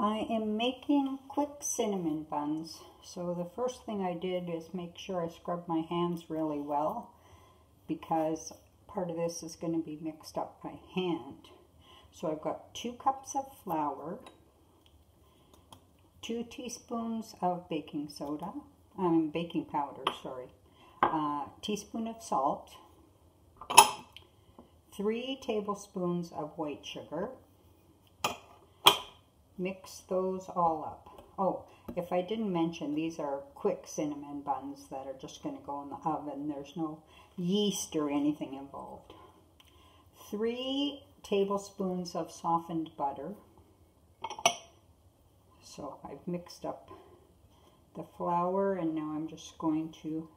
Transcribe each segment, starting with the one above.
I am making quick cinnamon buns. So the first thing I did is make sure I scrub my hands really well because part of this is going to be mixed up by hand. So I've got two cups of flour, two teaspoons of baking soda, I um, baking powder, sorry, a teaspoon of salt, three tablespoons of white sugar, mix those all up. Oh, if I didn't mention, these are quick cinnamon buns that are just going to go in the oven. There's no yeast or anything involved. Three tablespoons of softened butter. So I've mixed up the flour and now I'm just going to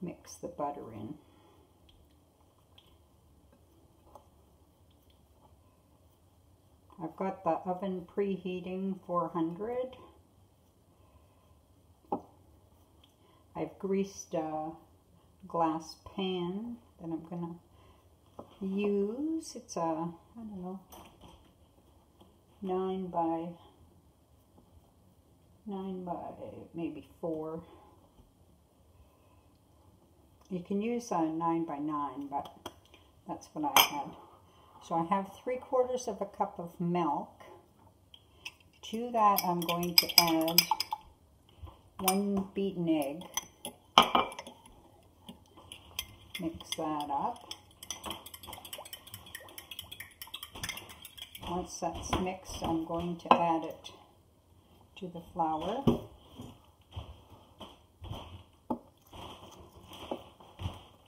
mix the butter in. I've got the oven preheating 400. I've greased a glass pan that I'm going to use. It's a, I don't know, 9 by 9 by maybe 4. You can use a 9 by 9, but that's what I had. So I have three quarters of a cup of milk. To that I'm going to add one beaten egg. Mix that up. Once that's mixed, I'm going to add it to the flour.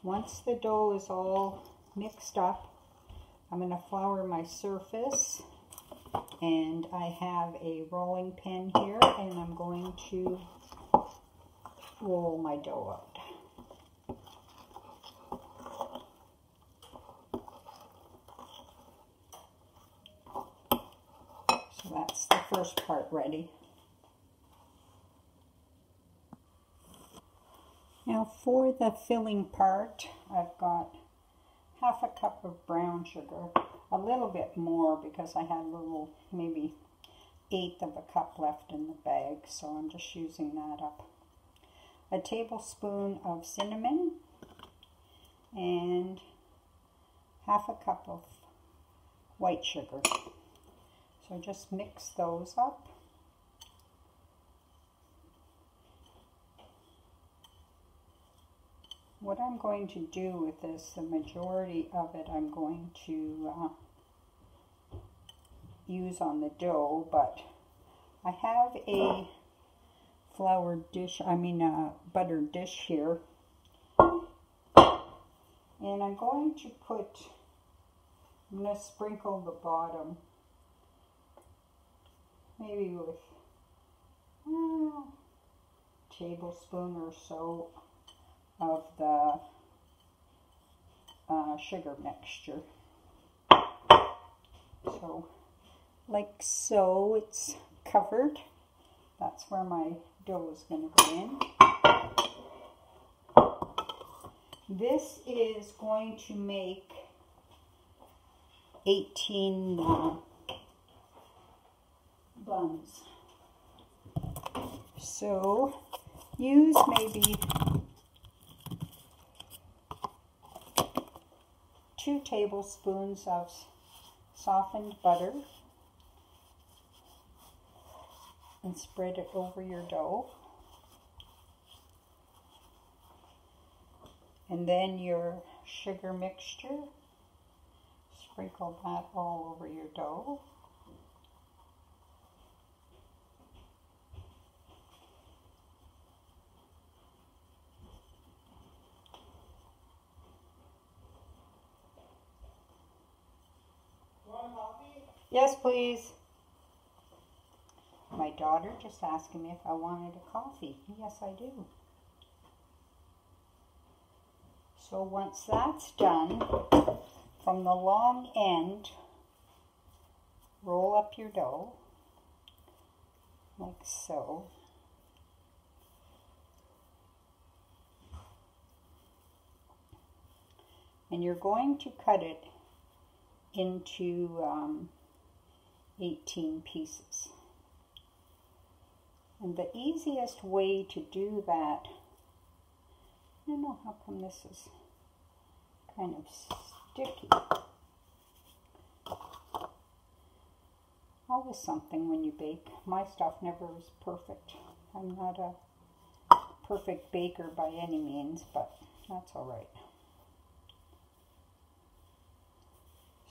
Once the dough is all mixed up, I'm going to flour my surface and I have a rolling pin here and I'm going to roll my dough out. So that's the first part ready. Now for the filling part, I've got half a cup of brown sugar, a little bit more because I had a little, maybe eighth of a cup left in the bag, so I'm just using that up. A tablespoon of cinnamon and half a cup of white sugar. So just mix those up. What I'm going to do with this, the majority of it I'm going to uh, use on the dough, but I have a flour dish, I mean a butter dish here, and I'm going to put, I'm going to sprinkle the bottom, maybe with a uh, tablespoon or so of the uh, sugar mixture. So, like so, it's covered. That's where my dough is going to go in. This is going to make 18 uh, buns. So, use maybe two tablespoons of softened butter and spread it over your dough. And then your sugar mixture, sprinkle that all over your dough. Yes, please. My daughter just asked me if I wanted a coffee. Yes, I do. So once that's done, from the long end, roll up your dough, like so. And you're going to cut it into um, 18 pieces. And the easiest way to do that, I don't know how come this is kind of sticky. Always something when you bake. My stuff never is perfect. I'm not a perfect baker by any means, but that's all right.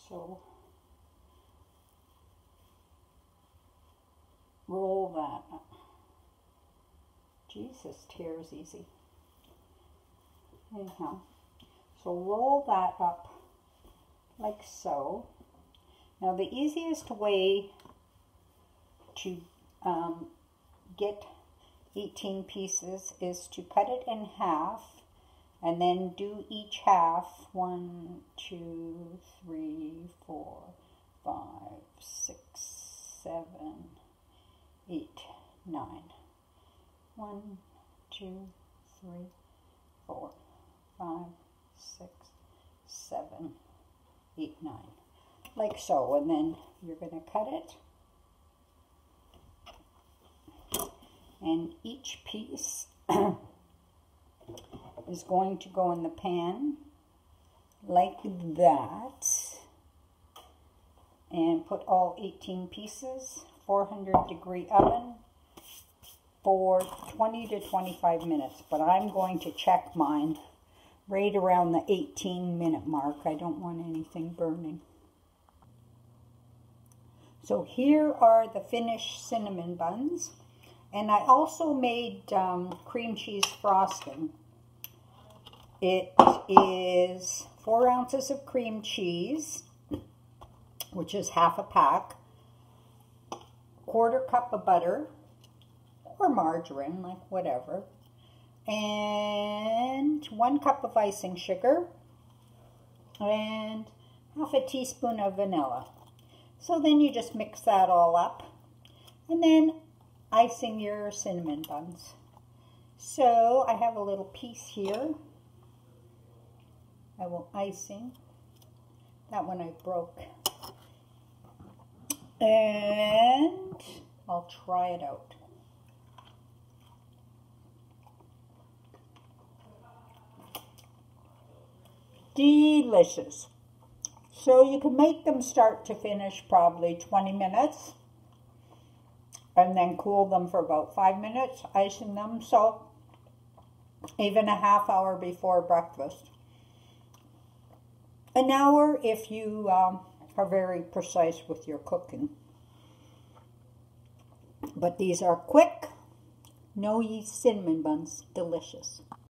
So roll that up. Jesus, tears easy. Anyhow, so roll that up like so. Now the easiest way to um, get 18 pieces is to cut it in half and then do each half one, two, three, four, five, six, seven, eight, nine. One, two, three, four, five, six, seven, eight, nine. Like so. And then you're going to cut it. And each piece is going to go in the pan like that. And put all 18 pieces, 400 degree oven for 20 to 25 minutes. But I'm going to check mine right around the 18 minute mark. I don't want anything burning. So here are the finished cinnamon buns. And I also made um, cream cheese frosting. It is four ounces of cream cheese, which is half a pack, quarter cup of butter, or margarine, like whatever, and one cup of icing sugar, and half a teaspoon of vanilla. So then you just mix that all up, and then icing your cinnamon buns. So I have a little piece here. I will icing. That one I broke. And I'll try it out. Delicious. So you can make them start to finish probably 20 minutes and then cool them for about five minutes, icing them. So even a half hour before breakfast. An hour if you um, are very precise with your cooking. But these are quick, no yeast cinnamon buns, delicious.